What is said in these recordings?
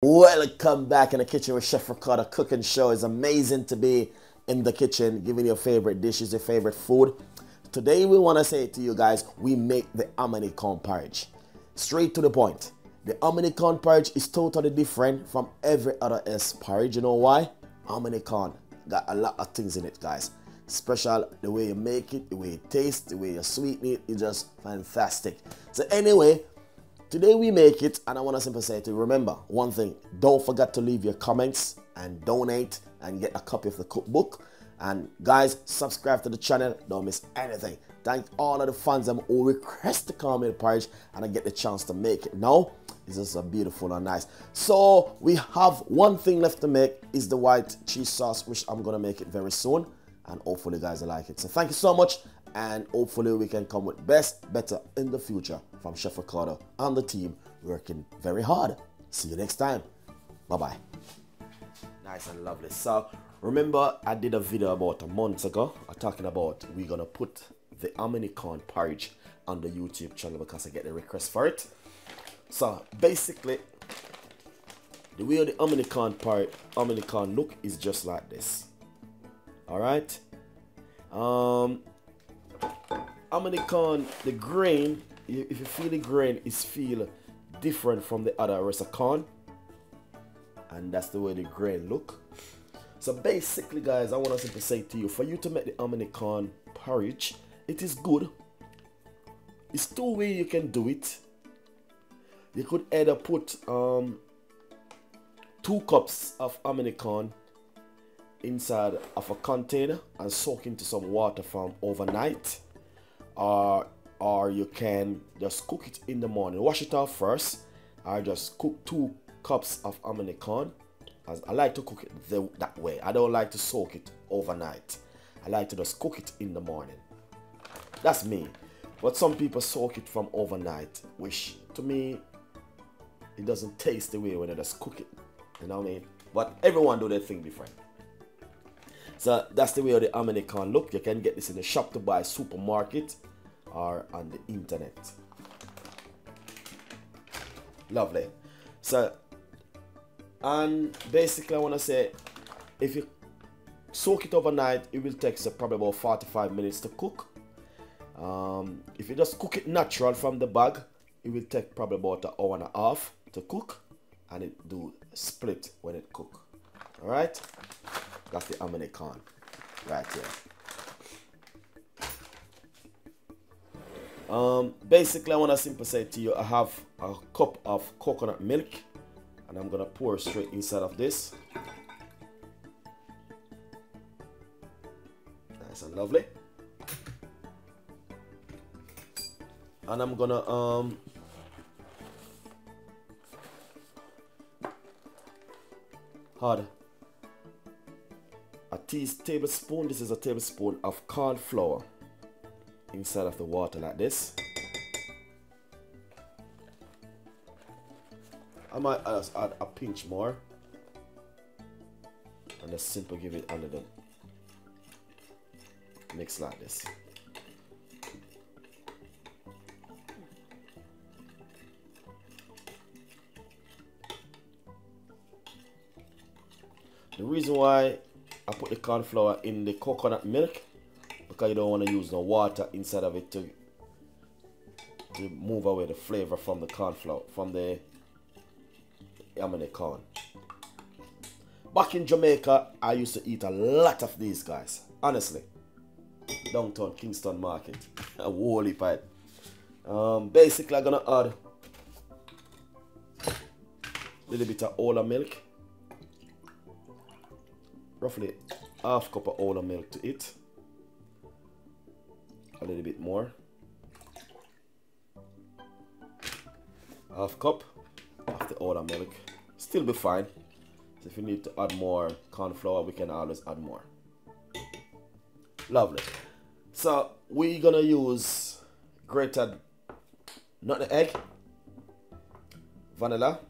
Welcome back in the kitchen with Chef Ricardo Cooking Show. It's amazing to be in the kitchen giving your favorite dishes, your favorite food. Today we want to say to you guys, we make the hominy corn porridge. Straight to the point. The hominy corn porridge is totally different from every other S porridge. You know why? hominy corn got a lot of things in it, guys. Special the way you make it, the way it tastes, the way you sweeten it, it's just fantastic. So anyway, Today we make it, and I want to simply say to you, remember one thing, don't forget to leave your comments and donate and get a copy of the cookbook. And guys, subscribe to the channel, don't miss anything. Thank all of the fans that who request to come in porridge and I get the chance to make it. Now, it's just a beautiful and nice. So we have one thing left to make is the white cheese sauce, which I'm gonna make it very soon. And hopefully guys will like it. So thank you so much and hopefully we can come with best, better in the future from Chef Ricardo and the team working very hard. See you next time. Bye-bye. Nice and lovely. So remember I did a video about a month ago uh, talking about we're gonna put the hominy corn porridge on the YouTube channel because I get the request for it. So basically the way the part hominy corn look is just like this. Alright. Um hominy corn, the grain, if you feel the grain, is feel different from the other rest of corn. And that's the way the grain look. So basically, guys, I want to simply say to you, for you to make the hominy corn porridge, it is good. It's two way you can do it. You could either put um, two cups of hominy corn inside of a container and soak into some water from overnight or or you can just cook it in the morning. Wash it off first. I just cook two cups of hominy corn as I like to cook it the, that way. I don't like to soak it overnight. I like to just cook it in the morning. That's me. But some people soak it from overnight which to me it doesn't taste the way when they just cook it. You know what I mean? But everyone do their thing different. So that's the way the hominy corn look. You can get this in the shop to buy supermarket or on the internet. Lovely. So, and basically, I want to say if you soak it overnight, it will take so probably about 45 minutes to cook. Um, if you just cook it natural from the bag, it will take probably about an hour and a half to cook and it do split when it cook. Alright? That's the hominy corn right here. Um, basically, I want to simply say to you, I have a cup of coconut milk and I'm going to pour straight inside of this. Nice and lovely. And I'm going to um, add a teaspoon. This is a tablespoon of corn flour inside of the water like this. I might just add a pinch more and just simply give it the mix like this. The reason why I put the corn flour in the coconut milk because you don't want to use no water inside of it to to move away the flavor from the corn flour from the hominy corn. Back in Jamaica, I used to eat a lot of these guys. Honestly. Downtown Kingston Market. A woolly pipe. Um, basically, I'm gonna add a little bit of Ola milk. Roughly half cup of Ola milk to it a little bit more. Half cup of the Ola milk. Still be fine. So if you need to add more corn flour we can always add more. Lovely. So we're gonna use grated nutmeg vanilla.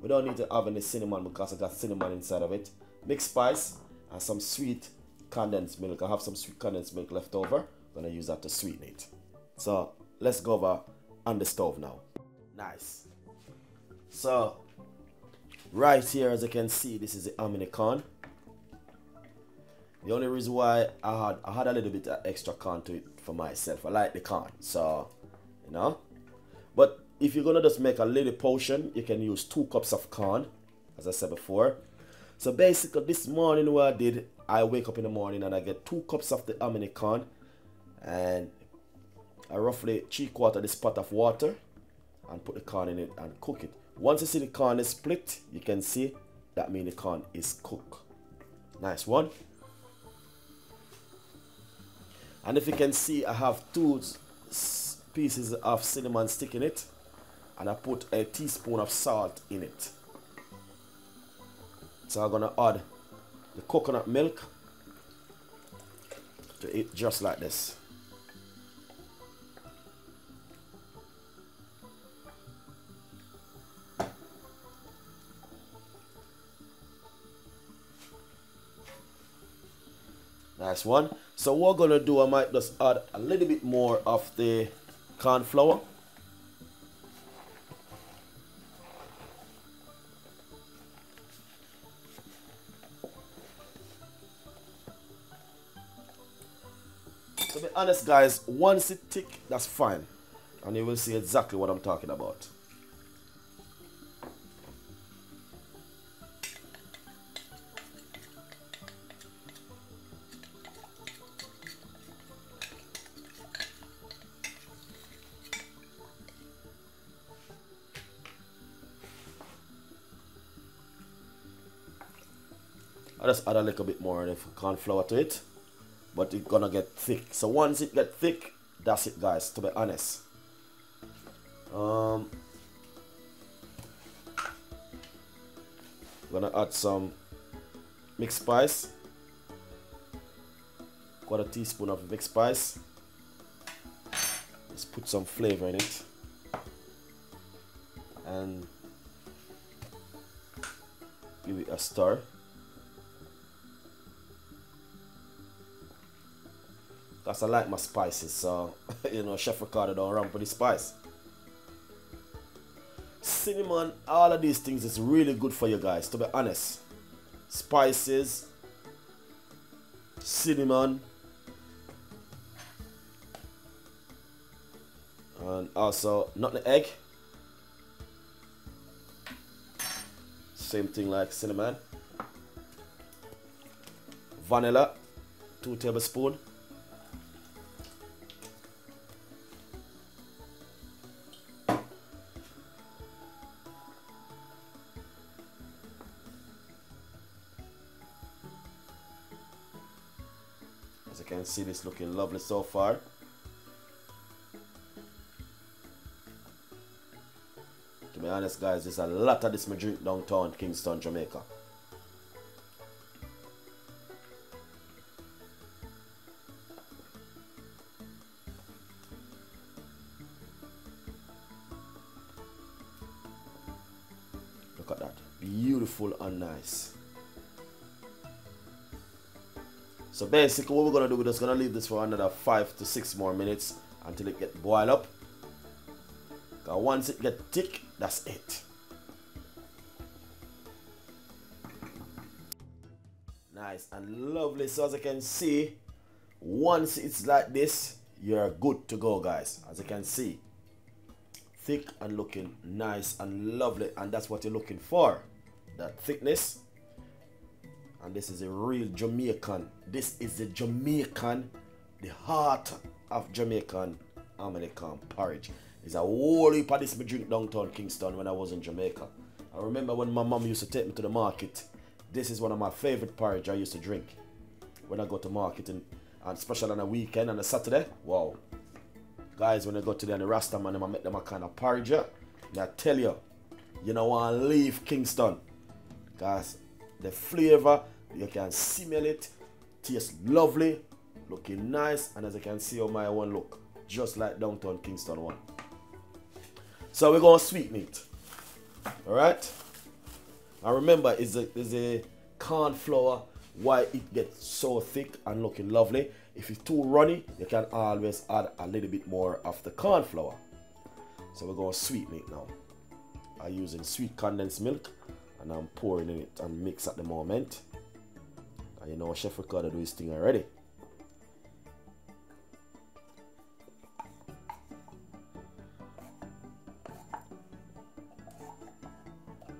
We don't need to have any cinnamon because I got cinnamon inside of it. Mixed spice and some sweet condensed milk. I have some sweet condensed milk left over gonna use that to sweeten it. So let's go over on the stove now. Nice. So Right here, as you can see, this is the hominy corn. The only reason why I had I had a little bit of extra corn to it for myself. I like the corn, so you know. But if you're gonna just make a little potion, you can use two cups of corn, as I said before. So basically, this morning what I did, I wake up in the morning and I get two cups of the hominy corn, and I roughly three quarter this pot of water, and put the corn in it and cook it. Once you see the corn is split, you can see that means the corn is cooked. Nice one. And if you can see, I have two pieces of cinnamon stick in it. And I put a teaspoon of salt in it. So I'm gonna add the coconut milk to it just like this. One. So what we're gonna do, I might just add a little bit more of the corn flour. To be honest guys, once it thick, that's fine. And you will see exactly what I'm talking about. Just add a little bit more of corn flour to it but it's gonna get thick. So once it get thick that's it guys to be honest. Um gonna add some mixed spice. Quarter teaspoon of mixed spice. Let's put some flavor in it. And give it a stir Because I like my spices, so you know, Chef Ricardo don't run for the spice. Cinnamon, all of these things is really good for you guys, to be honest. Spices, cinnamon, and also nutmeg. Same thing like cinnamon. Vanilla, two tablespoons. Can see this looking lovely so far. To be honest guys, there's a lot of this me drink downtown Kingston, Jamaica. Look at that. Beautiful and nice. So basically what we're gonna do, we're just gonna leave this for another five to six more minutes until it get boil up. Cause once it get thick, that's it. Nice and lovely. So as you can see, once it's like this, you're good to go guys. As you can see, thick and looking nice and lovely. And that's what you're looking for. That thickness and this is a real Jamaican. This is the Jamaican, the heart of Jamaican American porridge. It's a whole heap of this me drink downtown Kingston when I was in Jamaica. I remember when my mom used to take me to the market. This is one of my favorite porridge I used to drink when I go to market and, and especially on a weekend and a Saturday. Wow. Guys, when I go to the, the Rasta man, I make them a kind of porridge. I tell you, you know, I leave Kingston. Guys, the flavor you can smell it tastes lovely looking nice and as you can see how my one look just like downtown Kingston one. So we're gonna sweeten it all right and remember is a is a corn flour why it gets so thick and looking lovely. If it's too runny you can always add a little bit more of the corn flour. So we're gonna sweeten it now I'm using sweet condensed milk and I'm pouring in it and mix at the moment. And you know Chef Ricardo do his thing already.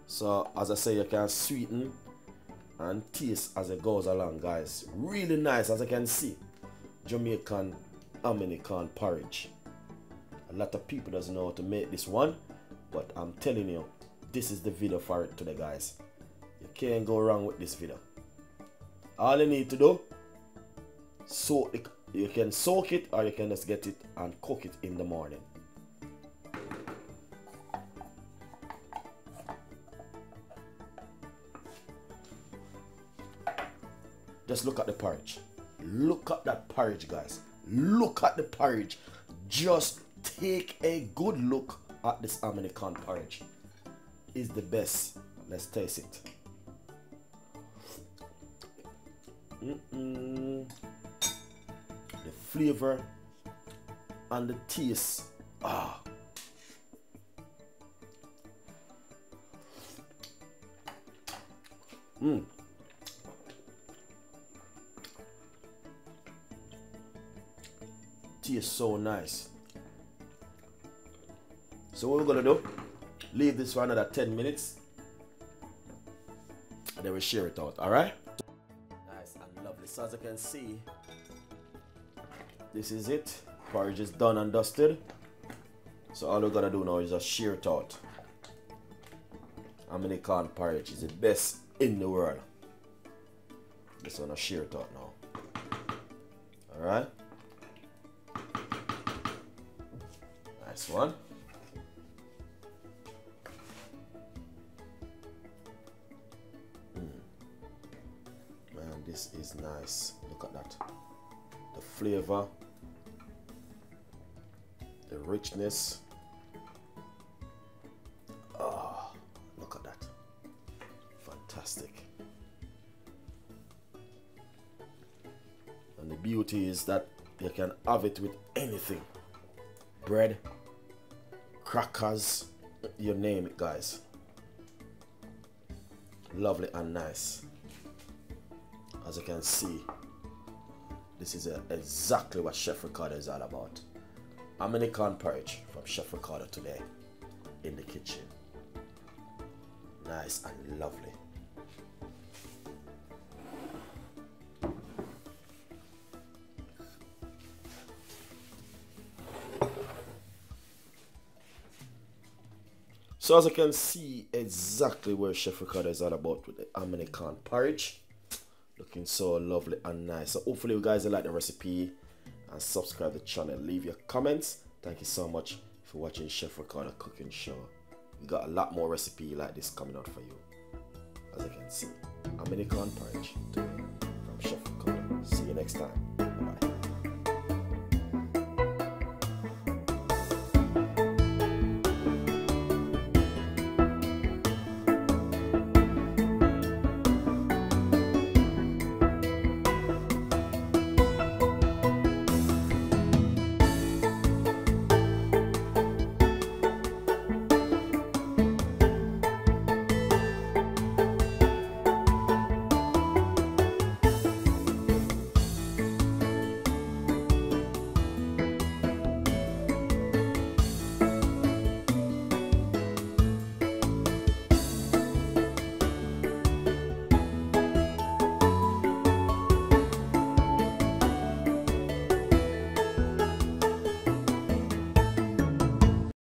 So as I say, you can sweeten and taste as it goes along, guys. Really nice, as I can see. Jamaican American porridge. A lot of people doesn't know how to make this one, but I'm telling you, this is the video for it today, guys. You can't go wrong with this video. All you need to do, soak it, you can soak it or you can just get it and cook it in the morning. Just look at the porridge. Look at that porridge, guys. Look at the porridge. Just take a good look at this American porridge. Is the best. Let's taste it. Mm -mm. The flavor and the taste. Ah. Mmm. is so nice. So what we're gonna do, leave this for another 10 minutes and then we share it out, alright? Nice and lovely. So as you can see, this is it. Porridge is done and dusted. So all we're gonna do now is just share it out. American porridge is the best in the world. Just wanna share it out now. Alright? Nice one. This is nice. Look at that. The flavor, the richness. Oh, look at that. Fantastic. And the beauty is that you can have it with anything bread, crackers, you name it, guys. Lovely and nice. As you can see, this is a, exactly what Chef Ricardo is all about. American porridge from Chef Ricardo today in the kitchen. Nice and lovely. So as you can see exactly where Chef Ricardo is all about with the American porridge. Looking so lovely and nice. So hopefully you guys like the recipe and subscribe the channel. Leave your comments. Thank you so much for watching Chef Ricardo cooking show. We got a lot more recipe like this coming out for you. As you can see. American porridge today from Chef